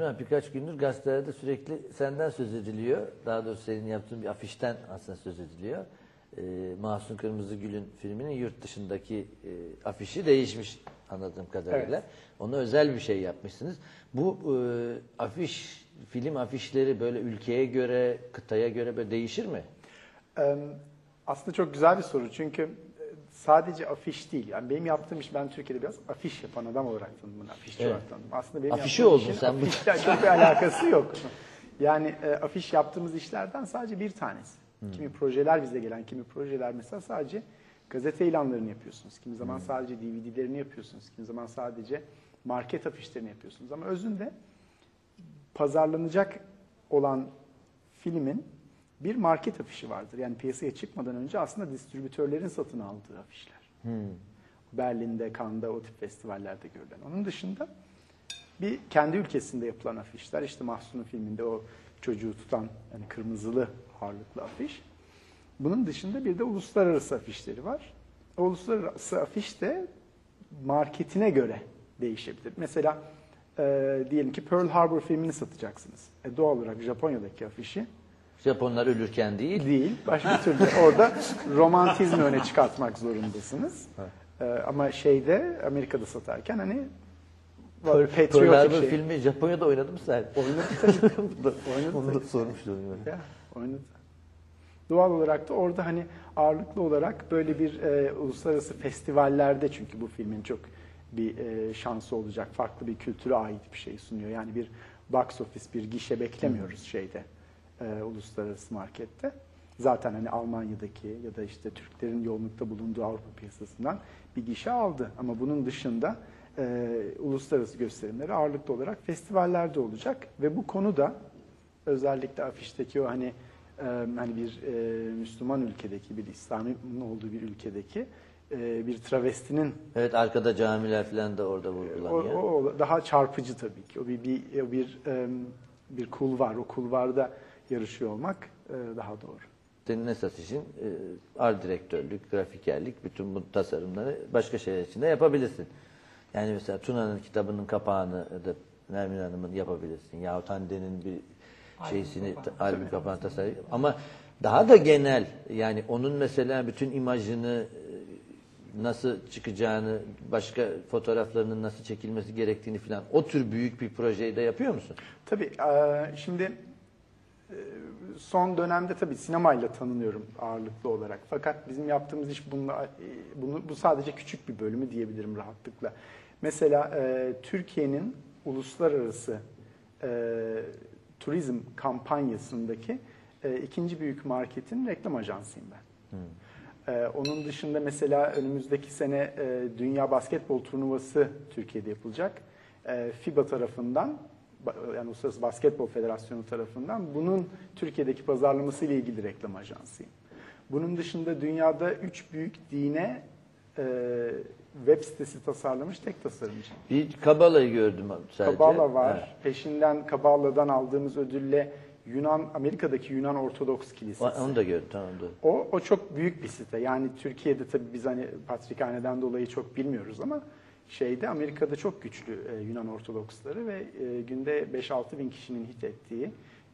Birkaç gündür gazetelerde sürekli senden söz ediliyor. Daha doğrusu senin yaptığın bir afişten aslında söz ediliyor. Ee, Mahsun Kırmızıgül'ün filminin yurt dışındaki e, afişi değişmiş anladığım kadarıyla. Evet. Ona özel bir şey yapmışsınız. Bu e, afiş, film afişleri böyle ülkeye göre, kıtaya göre böyle değişir mi? Ee, Aslında çok güzel bir soru çünkü e, sadece afiş değil. Yani benim yaptığım iş ben Türkiye'de biraz afiş yapan adam olarak tanıdım. Afişçi Evet. olarak tanıdım. Aslında benim Afişi oldun sen bu- afişle çok bir alakası yok. Yani e, afiş yaptığımız işlerden sadece bir tanesi. Hmm. Kimi projeler bize gelen, kimi projeler mesela sadece gazete ilanlarını yapıyorsunuz. Kimi Hmm. zaman sadece DVD'lerini yapıyorsunuz. Kimi zaman sadece market afişlerini yapıyorsunuz. Ama özünde pazarlanacak olan filmin bir market afişi vardır. Yani piyasaya çıkmadan önce aslında distribütörlerin satın aldığı afişler. Berlin'de, Cannes'da o tip festivallerde görülen. Onun dışında bir kendi ülkesinde yapılan afişler. İşte Mahsun'un filminde o çocuğu tutan yani kırmızılı ağırlıklı afiş. Bunun dışında bir de uluslararası afişleri var. O uluslararası afiş de marketine göre değişebilir. Mesela e, diyelim ki Pearl Harbor filmini satacaksınız. E, doğal olarak Japonya'daki afişi Japonlar ölürken değil. değil. Başka türlü orada romantizmi öne çıkartmak zorundasınız. E, ama şeyde Amerika'da satarken hani Pearl, Pearl Harbor şey. filmi Japonya'da oynadı mı sen? Oynadı tabii. Oynadı Onu da sormuştum. Yani. Ya, oynadı. Doğal olarak da orada hani ağırlıklı olarak böyle bir e, uluslararası festivallerde çünkü bu filmin çok bir e, şansı olacak. Farklı bir kültüre ait bir şey sunuyor. Yani bir box office, bir gişe beklemiyoruz şeyde e, uluslararası markette. Zaten hani Almanya'daki ya da işte Türklerin yoğunlukta bulunduğu Avrupa piyasasından bir gişe aldı. Ama bunun dışında e, uluslararası gösterimleri ağırlıklı olarak festivallerde olacak ve bu konu da özellikle afişteki o hani e, hani bir e, Müslüman ülkedeki bir İslam'ın olduğu bir ülkedeki e, bir travestinin Evet arkada camiler falan da orada vurgulanıyor. o- o daha çarpıcı tabii ki. O bir bir o bir e, bir kulvar. O kulvarda yarışıyor olmak e, daha doğru. Senin esas işin e, art direktörlük, grafikerlik, bütün bu tasarımları başka şeyler için de yapabilirsin. Yani mesela Tuna'nın kitabının kapağını da Nermin Hanım'ın yapabilirsin. Yahut Hande'nin bir şeysini, albüm kapağını tasarlayıp. Ama daha da genel yani onun mesela bütün imajını e, nasıl çıkacağını, başka fotoğraflarının nasıl çekilmesi gerektiğini falan o tür büyük bir projeyi de yapıyor musun? Tabii e, şimdi son dönemde tabii sinemayla tanınıyorum ağırlıklı olarak. Fakat bizim yaptığımız iş bununla, e, bunu, bu sadece küçük bir bölümü diyebilirim rahatlıkla. Mesela e, Türkiye'nin uluslararası e, turizm kampanyasındaki e, ikinci büyük marketin reklam ajansıyım ben. Ee, onun dışında mesela önümüzdeki sene e, Dünya Basketbol Turnuvası Türkiye'de yapılacak. Ee, FIBA tarafından, yani Uluslararası Basketbol Federasyonu tarafından bunun Türkiye'deki pazarlaması ile ilgili reklam ajansıyım. Bunun dışında dünyada üç büyük dine e, web sitesi tasarlamış tek tasarımcı. Bir Kabala'yı gördüm sadece. Kabala var. Evet. Peşinden Kabala'dan aldığımız ödülle Yunan Amerika'daki Yunan Ortodoks Kilisesi. Onu da gördüm tamam doğru. O, o çok büyük bir site. Yani Türkiye'de tabii biz hani Patrikhane'den dolayı çok bilmiyoruz ama şeyde Amerika'da çok güçlü e, Yunan Ortodoksları ve e, günde 5-6 bin kişinin hit ettiği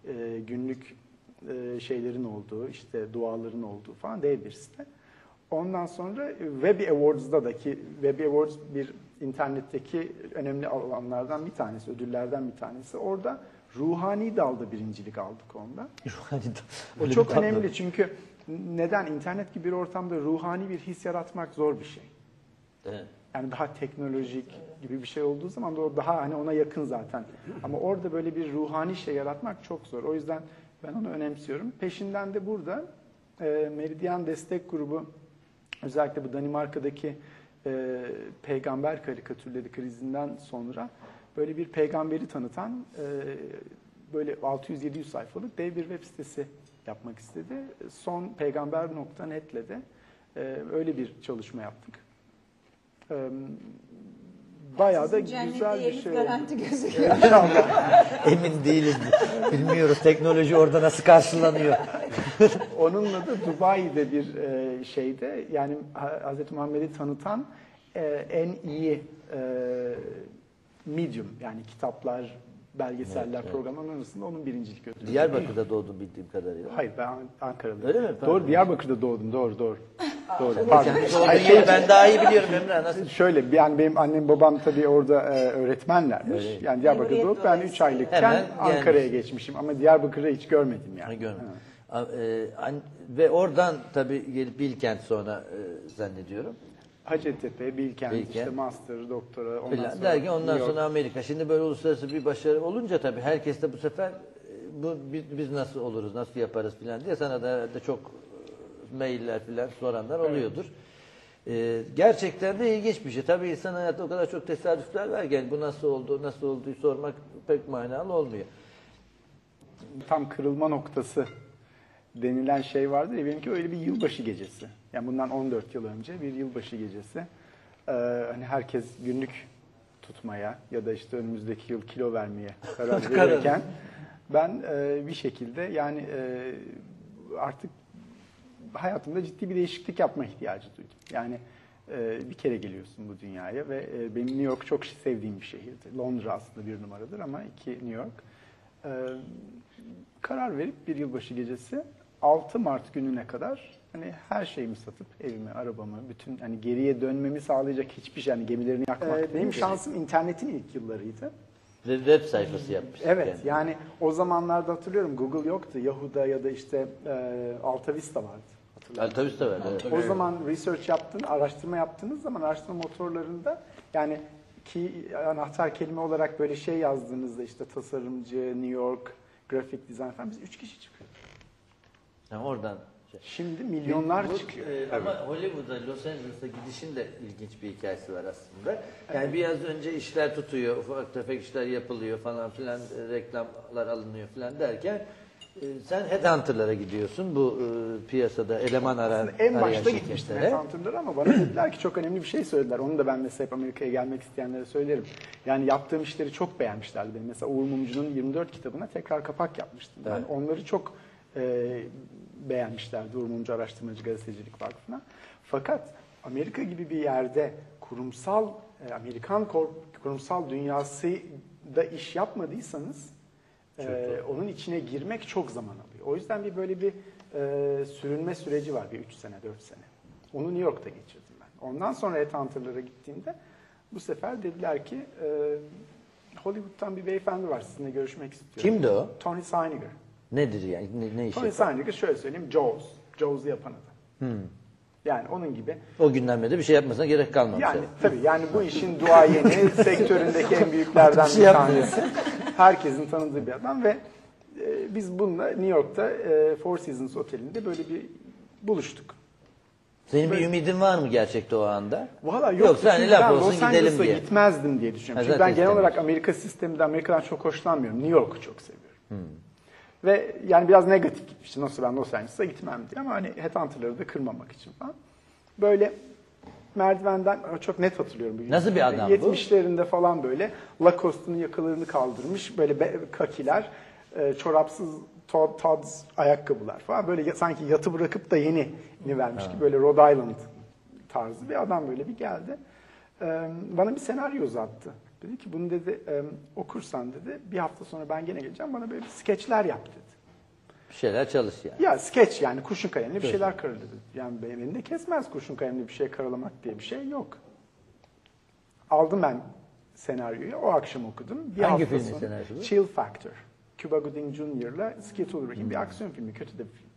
e, günlük e, şeylerin olduğu, işte duaların olduğu falan dev bir site. Ondan sonra Webby Awards'da da ki Webby Awards bir internetteki önemli alanlardan bir tanesi, ödüllerden bir tanesi. Orada ruhani dalda birincilik aldık onda. Hani O çok önemli çünkü neden? internet gibi bir ortamda ruhani bir his yaratmak zor bir şey. Evet. Yani daha teknolojik gibi bir şey olduğu zaman o daha hani ona yakın zaten. Ama orada böyle bir ruhani şey yaratmak çok zor. O yüzden ben onu önemsiyorum. Peşinden de burada e, Meridyen Destek Grubu özellikle bu Danimarka'daki e, peygamber karikatürleri krizinden sonra böyle bir peygamberi tanıtan e, böyle 600-700 sayfalık dev bir web sitesi yapmak istedi. Son peygamber.net'le de e, öyle bir çalışma yaptık. E, bayağı da Cennette güzel bir şey garanti gözüküyor. İnşallah. Emin değiliz. Bilmiyoruz teknoloji orada nasıl karşılanıyor. Onunla da Dubai'de bir şeyde yani Hz. Muhammed'i tanıtan en iyi medium yani kitaplar, belgeseller, Evet, evet. programlar arasında onun birincilik ödülü. Diyarbakır'da doğdum bildiğim kadarıyla. Hayır ben An- Ankara'lıyım. Öyle mi? Pardon. Doğru Diyarbakır'da doğdum doğru doğru. Doğru pardon. Hayır, yeri ben daha iyi biliyorum Emre. Nasıl? Şöyle yani benim annem babam tabii orada e, öğretmenlermiş. Öyle. Yani Diyarbakır'da doğup ben 3 dolayısıyla. aylıkken Ankara'ya geçmişim ama Diyarbakır'ı hiç görmedim yani. Görmedim. E, ve oradan tabii gelip Bilkent sonra e, zannediyorum. Hacettepe, Bilkent, Bilkent. işte master, doktora, ondan Falan sonra derken ondan sonra Amerika. Şimdi böyle uluslararası bir başarı olunca tabii herkes de bu sefer e, bu biz, biz nasıl oluruz, nasıl yaparız falan diye sana da herhalde çok mailler falan soranlar oluyordur. E, gerçekten de ilginç bir şey. Tabii insan hayatta o kadar çok tesadüfler var ki yani bu nasıl oldu, nasıl olduğu sormak pek manalı olmuyor. tam kırılma noktası denilen şey vardır ya benimki öyle bir yılbaşı gecesi. Yani bundan 14 yıl önce bir yılbaşı gecesi. Ee, hani herkes günlük tutmaya ya da işte önümüzdeki yıl kilo vermeye karar Karar. verirken ben e, bir şekilde yani e, artık hayatımda ciddi bir değişiklik yapma ihtiyacı duydum. Yani e, bir kere geliyorsun bu dünyaya ve e, benim New York çok sevdiğim bir şehirdi. Londra aslında bir numaradır ama iki New York. E, karar verip bir yılbaşı gecesi 6 Mart gününe kadar hani her şeyimi satıp evimi, arabamı, bütün hani geriye dönmemi sağlayacak hiçbir şey hani gemilerini yakmak Evet, benim şansım internetin ilk yıllarıydı. Ve web sayfası yapmış. Evet yani o zamanlarda hatırlıyorum Google yoktu. Yahoo'da ya da işte e, Alta Vista vardı. Hatırlıyorum. Tabii tabii. Evet. O zaman research yaptığın, araştırma yaptığınız zaman araştırma motorlarında yani ki anahtar kelime olarak böyle şey yazdığınızda işte tasarımcı, New York, grafik dizayn falan biz üç kişi çıkıyoruz. Yani oradan şey. Şimdi milyonlar Bu, çıkıyor. e, ama Hollywood'a, Los Angeles'a gidişin de ilginç bir hikayesi var aslında. Yani biraz önce işler tutuyor, ufak tefek işler yapılıyor falan filan, e, reklamlar alınıyor filan derken e, sen headhunter'lara gidiyorsun. Bu e, piyasada eleman Aslında en arayan başta gitmiştim şirketlere. headhunter'lara ama bana dediler ki çok önemli bir şey söylediler. Onu da ben mesela hep Amerika'ya gelmek isteyenlere söylerim. Yani yaptığım işleri çok beğenmişlerdi benim. Mesela Uğur Mumcu'nun 24 kitabına tekrar kapak yapmıştım. Ben Evet. onları çok e, beğenmişlerdi Uğur Mumcu Araştırmacı Gazetecilik Vakfı'na. Fakat Amerika gibi bir yerde kurumsal, e, Amerikan kor- kurumsal dünyasında iş yapmadıysanız e, onun içine girmek çok zaman alıyor. O yüzden bir böyle bir e, sürünme süreci var bir 3 sene, 4 sene. Onu New York'ta geçirdim ben. Ondan sonra headhunter'lara gittiğimde bu sefer dediler ki e, Hollywood'dan bir beyefendi var sizinle görüşmek istiyor. Kimdi o? Tony Seiniger. Nedir yani? Ne, ne işi? Tony Seiniger şöyle söyleyeyim Jaws. Jaws'u yapan adam. Hmm. Yani onun gibi. O günden beri de bir şey yapmasına gerek kalmamış. Yani tabii yani bu işin duayeni, sektöründeki en büyüklerden Bir şey bir tanesi. Herkesin tanıdığı bir adam ve e, biz bununla New York'ta e, Four Seasons Oteli'nde böyle bir buluştuk. Senin bir ümidin var mı gerçekte o anda? Valla yok. Yoksa hani laf olsun Los gidelim diye. gitmezdim diye düşünüyorum. Ha, Çünkü ben genel olarak. Amerika sisteminde Amerika'dan çok hoşlanmıyorum. New York'u çok seviyorum. Hmm. Ve yani biraz negatif gitmiştim. Nasıl ben Los Angeles'a gitmem diye ama hani headhunter'ları da kırmamak için falan. Böyle merdivenden çok net hatırlıyorum. bu Nasıl bir adam bu? 70'lerinde falan böyle Lacoste'un yakalarını kaldırmış böyle be- kakiler, e, çorapsız Todd, Todd's ayakkabılar falan. Böyle sanki yatı bırakıp da yeni vermiş gibi böyle Rhode Island tarzı bir adam böyle bir geldi. Ee, bana bir senaryo uzattı. Dedi ki bunu dedi e, okursan dedi bir hafta sonra ben gene geleceğim bana böyle bir skeçler yap dedi. Bir şeyler çalış yani. Ya skeç yani kurşun kalemle bir şeyler karaladı. Yani benim elimde kesmez kurşun kalemle bir şey karalamak diye bir şey yok. Aldım ben senaryoyu. O akşam okudum. Bir Hangi hafta filmin sonra- senaryosu bu? Chill Factor. Cuba Gooding Jr.'la Skeet Ulrich'in bir aksiyon filmi. Kötü de bir film.